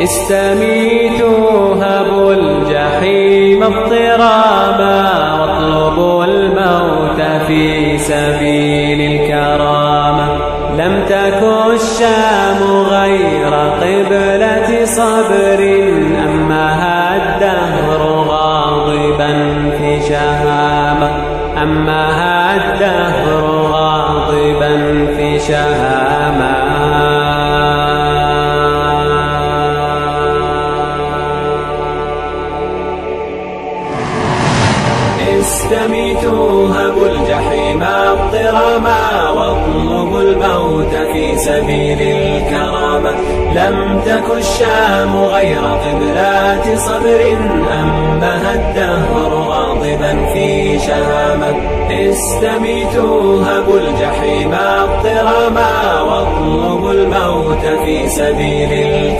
استميتوا هبوا الجحيم اضطراما واطلبوا الموت في سبيل الكرامة لم تكن الشام غير قبلة صبر أمها الدهر غاضبا في شهامة. أمها الدهر استميتوا هبوا الجحيم اضطراما واطلبوا الموت في سبيل الكرامة لم تك الشام غير قبلات صبر أمها الدهر غاضبا في شهامة استميتوا هبوا الجحيم اضطراما واطلبوا الموت في سبيل الكرامة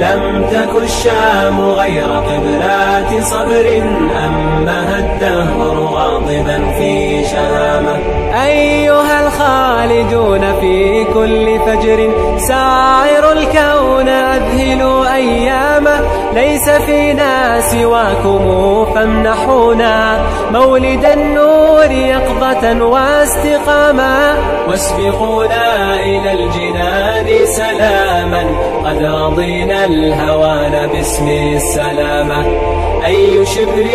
لم تك الشام غير قبلات صبر أمها الدهر غاضبا في شهامة. أيها الخالدون في كل فجر ساعر الكون أذهلوا أيامه. ليس فينا سواكم فامنحونا مولد النور واستقاما. واسبقونا إلى الجنان سلاما. قد رضينا الهوان باسم السلامة أي شبر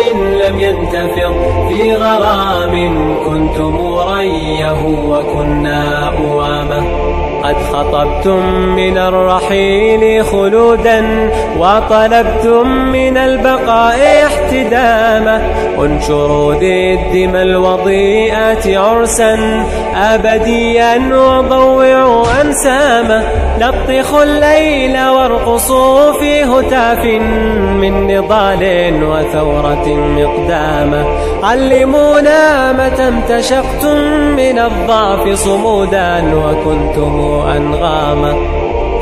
لم ينتفض في غرام. كنتم ريه وكنا أوامه قد خطبتم من الرحيل خلودا وطلبتم من البقاء احتداما. انشروا ذي الدم الوضيئات عرسا أبديا وضوعوا أنساما لطخوا الليل وارقصوا في هتاف من نضال وثورة مقدامة. علمونا متى امتشقتم من الضعف صمودا وكنتم أن غامت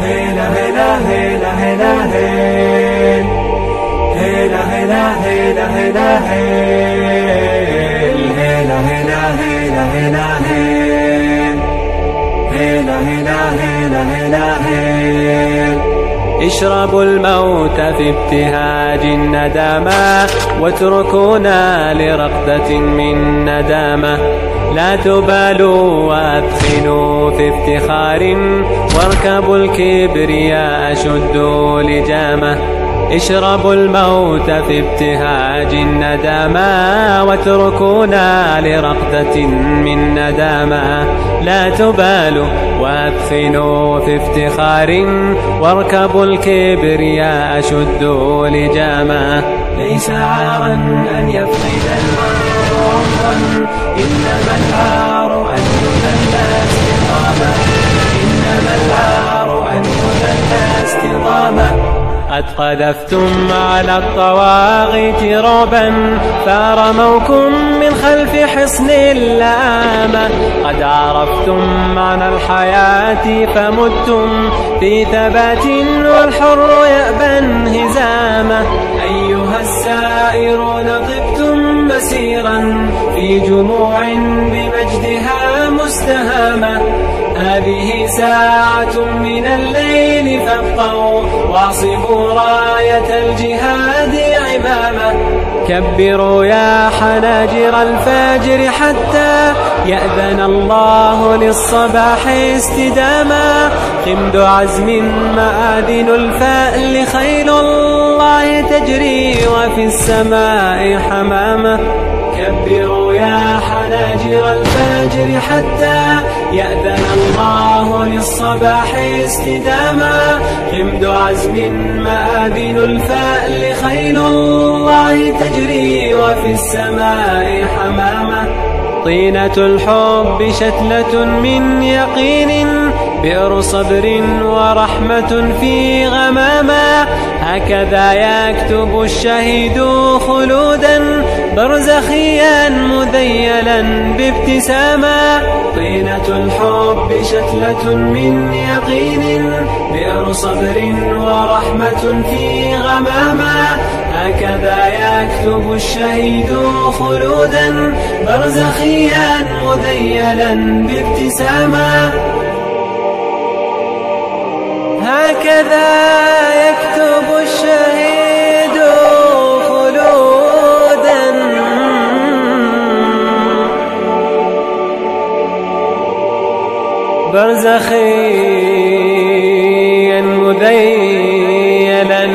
هيلا هيلا هيلا هيلا هيل هيلا هيلا هيلا هيلا هيل هيلا هيلا هيلا هيلا هيل هيلا هيلا هيلا هيلا هيل اشربوا الموت في ابتهاج الندامة واتركونا لرقدة من ندامة لا تبالوا وأدخلوا في افتخار واركبوا الكبرياء شدوا لجامة. اشربوا الموت في ابتهاج الندامة واتركونا لرقدة من ندامة. لا تبالوا وأدخلوا في افتخار واركبوا الكبرياء شدوا لجامة. ليس عارا أن يفقد المرء إنما العار أن يذل استقامة. إنما العار أن يذل استقامة. قد قذفتم على الطواغيت رعبا فرموكم من خلف حصن اللامة. قد عرفتم معنى الحياة فمتم في ثبات والحر يأبى انهزامة. أيها السائرون مسيرا في جموع بمجدها مستهامة. هذه ساعة من الليل فابقوا واعصبوا راية الجهاد كبروا يا حناجر الفاجر حتى يأذن الله للصباح استداما. خمد عزم مآذن الفأل خيل الله تجري وفي السماء حمامة كبروا يا حناجر الفجر حتى يأذن الله للصباح استداما. حمد عزم مآذن الفأل خيل الله تجري وفي السماء حمامة طينة الحب شتلة من يقين بئر صبر ورحمة في غمامة هكذا يكتب الشهيد خلودا برزخيا مذيلا بابتسامة. طينة الحب شتلة من يقين بئر صبر ورحمة في غمامة. هكذا يكتب الشهيد خلودا برزخيا مذيلا بابتسامة. هكذا يكتب برزخيا مذيلا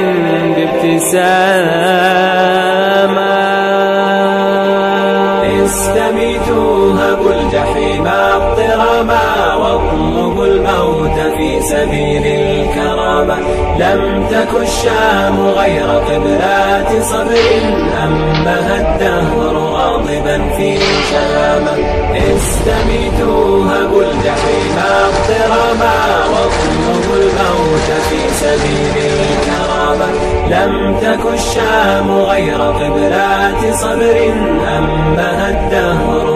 بابتسامة. استميتوا هبوا الجحيم اضطراما واطلبوا الموت في سبيل الكرامة لم تك الشام غير قبلات صبر أمها الدهر غاضبا في شامة استميتوا هبوا الجحيم اضطراما واطلبوا الموت في سبيل الكرامة. لم تك الشام غير قبلات صبر أمها الدهر